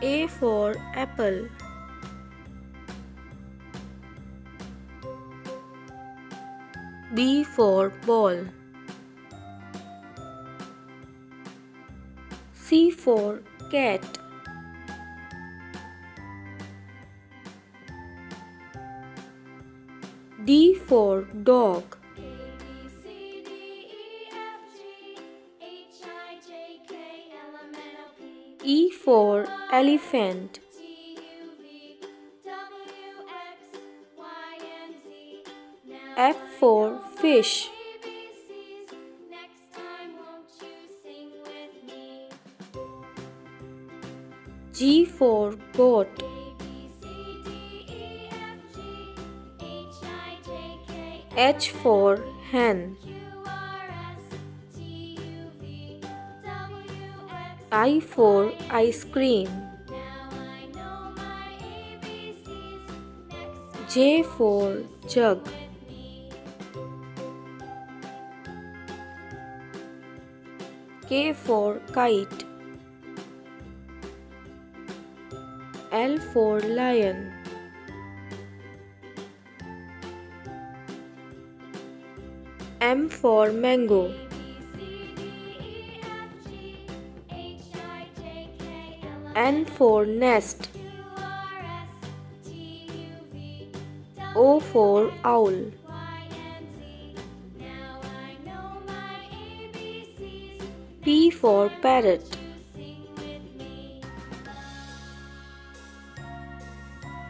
A for apple. B for ball. C for cat. D for dog. E for elephant. F for fish. G for goat. H for hen. I for ice cream. J for jug. K for kite. L for lion. M for mango. N for nest. O for owl. P for parrot.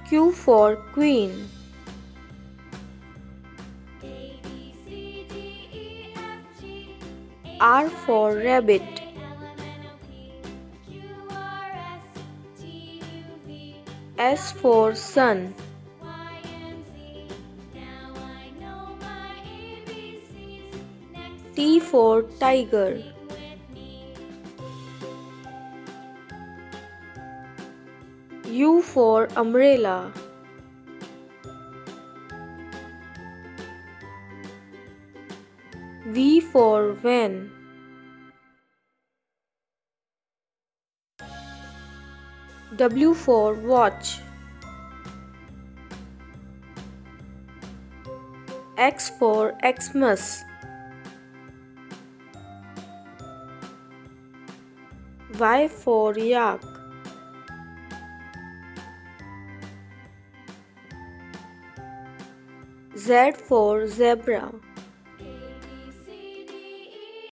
Q for queen. R for rabbit. S for sun. T for tiger. U for umbrella. V for van. W for watch. X for Xmas. Y for yak. Z for zebra.